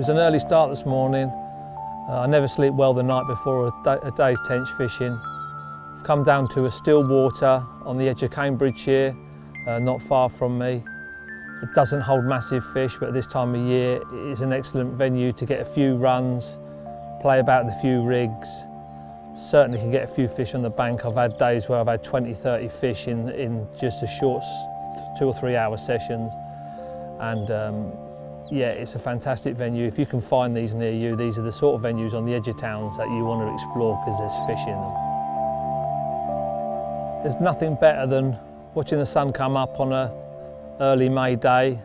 was an early start this morning. Uh, I never sleep well the night before a, a day's tench fishing. I've come down to a still water on the edge of Cambridgeshire, uh, not far from me. It doesn't hold massive fish, but at this time of year, it is an excellent venue to get a few runs, play about with a few rigs. Certainly can get a few fish on the bank. I've had days where I've had 20, 30 fish in, in just a short two or three hour sessions. And um, yeah, it's a fantastic venue. If you can find these near you, these are the sort of venues on the edge of towns that you want to explore because there's fish in them. There's nothing better than watching the sun come up on a early May day.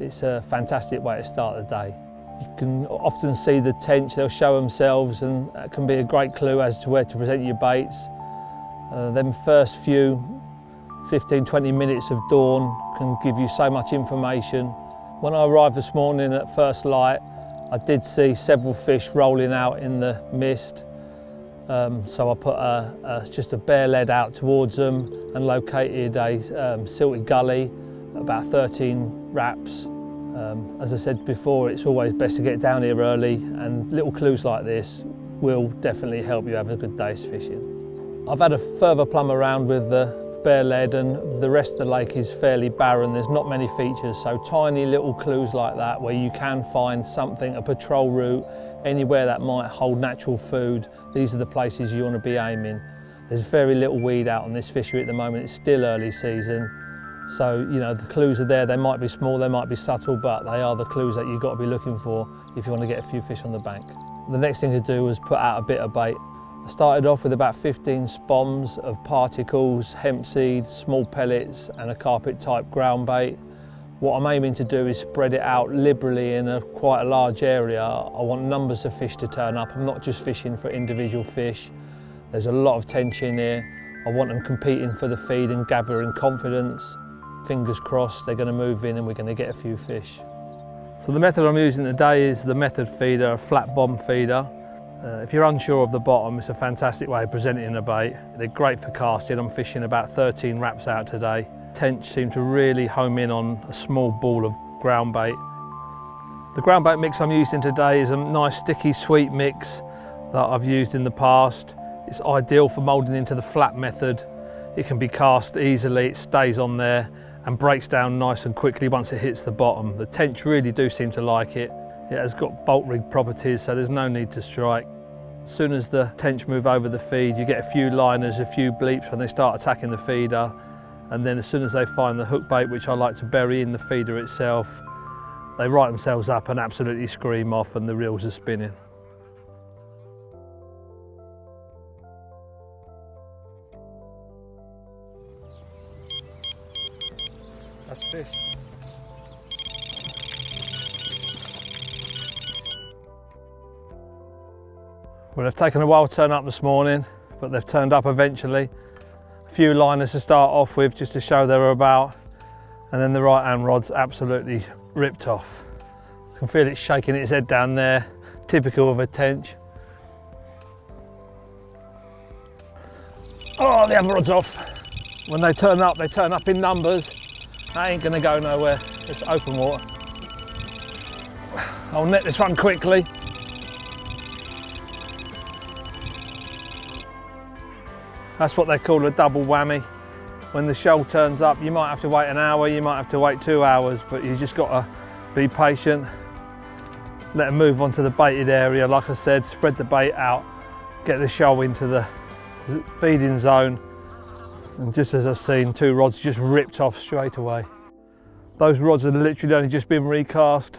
It's a fantastic way to start the day. You can often see the tench, they'll show themselves and that can be a great clue as to where to present your baits. Uh, them first few 15, 20 minutes of dawn can give you so much information. When I arrived this morning at first light, I did see several fish rolling out in the mist. Um, so I put a, a, just a bare lead out towards them and located a um, silty gully, about 13 wraps. Um, as I said before, it's always best to get down here early and little clues like this will definitely help you have a good day's fishing. I've had a further plumb around with the bare lead and the rest of the lake is fairly barren. There's not many features, so tiny little clues like that where you can find something, a patrol route, anywhere that might hold natural food. These are the places you want to be aiming. There's very little weed out on this fishery at the moment. It's still early season. So, you know, the clues are there. They might be small, they might be subtle, but they are the clues that you've got to be looking for if you want to get a few fish on the bank. The next thing to do was put out a bit of bait. I started off with about 15 spombs of particles, hemp seed, small pellets and a carpet type ground bait. What I'm aiming to do is spread it out liberally in a quite a large area. I want numbers of fish to turn up. I'm not just fishing for individual fish. There's a lot of tension here. I want them competing for the feed and gathering confidence. Fingers crossed they're going to move in and we're going to get a few fish. So the method I'm using today is the method feeder, a flat bomb feeder. Uh, if you're unsure of the bottom, it's a fantastic way of presenting a bait. They're great for casting. I'm fishing about 13 wraps out today. Tench seem to really home in on a small ball of ground bait. The ground bait mix I'm using today is a nice sticky sweet mix that I've used in the past. It's ideal for moulding into the flat method. It can be cast easily, it stays on there and breaks down nice and quickly once it hits the bottom. The tench really do seem to like it. It has got bolt rig properties, so there's no need to strike. As soon as the tench move over the feed, you get a few liners, a few bleeps when they start attacking the feeder. And then as soon as they find the hook bait, which I like to bury in the feeder itself, they right themselves up and absolutely scream off and the reels are spinning. That's fish. Well, they've taken a while to turn up this morning, but they've turned up eventually. A few liners to start off with, just to show they were about. And then the right hand rod's absolutely ripped off. I can feel it shaking its head down there, typical of a tench. Oh, the other rod's off. When they turn up, they turn up in numbers. That ain't gonna go nowhere. It's open water. I'll net this one quickly. That's what they call a double whammy. When the shoal turns up, you might have to wait an hour, you might have to wait two hours, but you just got to be patient. Let them move on to the baited area. Like I said, spread the bait out, get the shoal into the feeding zone. And just as I've seen, two rods just ripped off straight away. Those rods had literally only just been recast.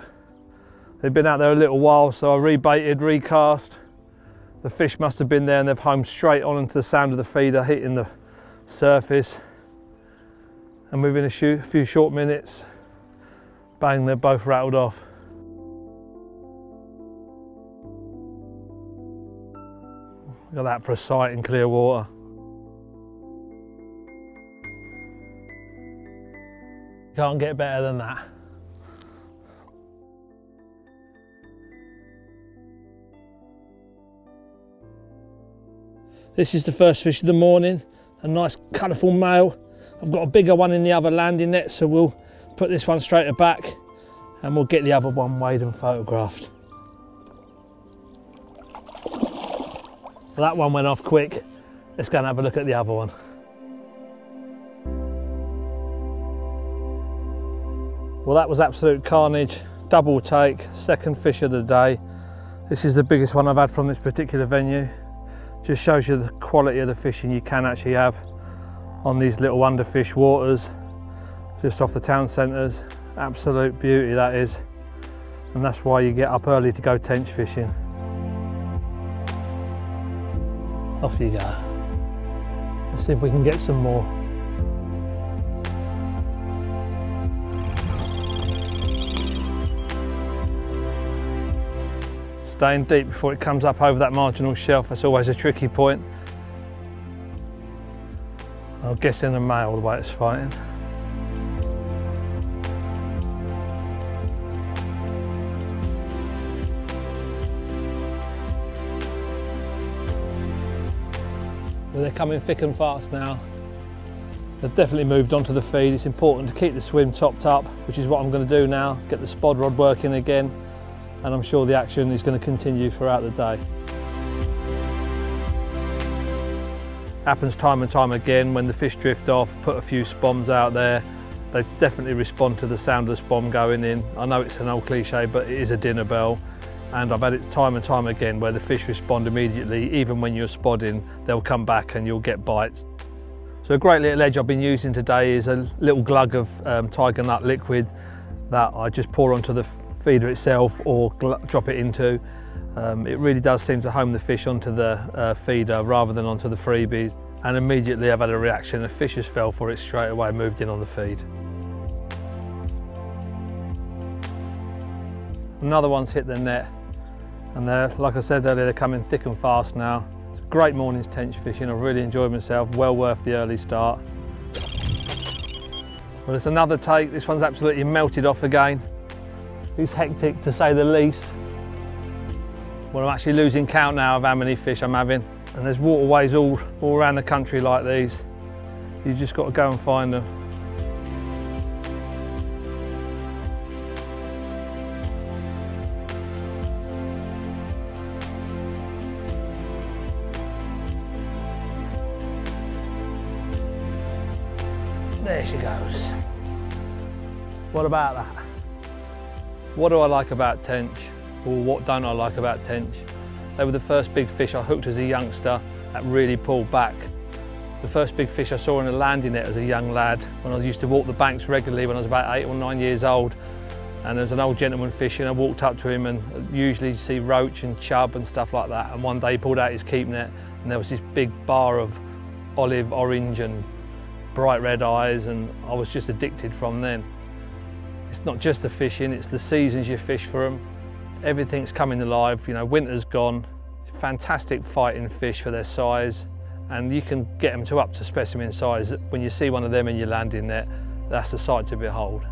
They've been out there a little while, so I rebaited, recast, the fish must have been there and they've homed straight on into the sound of the feeder hitting the surface. And within a few short minutes, bang, they're both rattled off. Look at that for a sight in clear water. Can't get better than that. This is the first fish of the morning, a nice colourful male. I've got a bigger one in the other landing net, so we'll put this one straight back and we'll get the other one weighed and photographed. That one went off quick. Let's go and have a look at the other one. Well, that was absolute carnage. Double take, second fish of the day. This is the biggest one I've had from this particular venue. Just shows you the quality of the fishing you can actually have on these little underfish waters, just off the town centres. Absolute beauty that is. And that's why you get up early to go tench fishing. Off you go. Let's see if we can get some more. Staying deep before it comes up over that marginal shelf. That's always a tricky point. I'm guessing the male the way it's fighting. Well, they're coming thick and fast now. They've definitely moved on to the feed. It's important to keep the swim topped up, which is what I'm going to do now. Get the spod rod working again and I'm sure the action is going to continue throughout the day. Happens time and time again when the fish drift off, put a few spombs out there, they definitely respond to the sound of the spomb going in. I know it's an old cliche, but it is a dinner bell. And I've had it time and time again where the fish respond immediately, even when you're spodding, they'll come back and you'll get bites. So a great little edge I've been using today is a little glug of um, tiger nut liquid that I just pour onto the feeder itself or drop it into. Um, it really does seem to home the fish onto the uh, feeder rather than onto the freebies. And immediately I've had a reaction, the fish has fell for it straight away, moved in on the feed. Another one's hit the net and they're, like I said earlier, they're coming thick and fast now. It's a great morning's tench fishing, I've really enjoyed myself, well worth the early start. Well, it's another take, this one's absolutely melted off again. It's hectic to say the least. Well, I'm actually losing count now of how many fish I'm having. And there's waterways all, all around the country like these. You just got to go and find them. There she goes. What about that? What do I like about tench? Or what don't I like about tench? They were the first big fish I hooked as a youngster that really pulled back. The first big fish I saw in a landing net as a young lad when I used to walk the banks regularly when I was about eight or nine years old. And there was an old gentleman fishing, I walked up to him and usually see roach and chub and stuff like that. And one day he pulled out his keep net and there was this big bar of olive orange and bright red eyes and I was just addicted from then. It's not just the fishing, it's the seasons you fish for them. Everything's coming alive, you know, winter's gone. Fantastic fighting fish for their size and you can get them to up to specimen size. When you see one of them in your landing net, that's a sight to behold.